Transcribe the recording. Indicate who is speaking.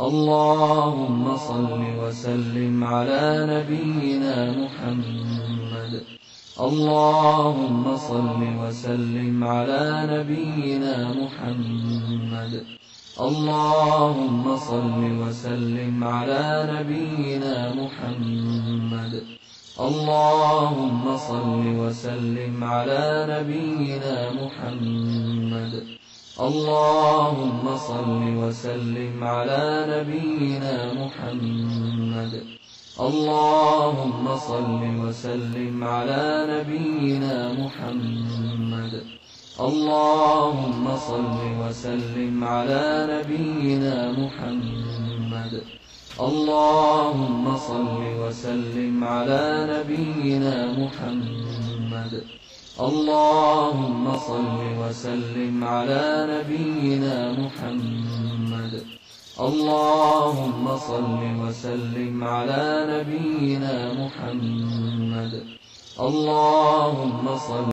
Speaker 1: اللهم صل وسلم على نبينا محمد. اللهم صل وسلم على نبينا محمد. اللهم صل وسلم على نبينا محمد. اللهم صل وسلم على نبينا محمد. اللهم صل وسلم على نبينا محمد. اللهم صل وسلم على نبينا محمد. اللهم صل وسلم على نبينا محمد. اللهم صل وسلم على نبينا محمد. اللهم صل وسلم على نبينا محمد. اللهم صل وسلم على نبينا محمد. اللهم صل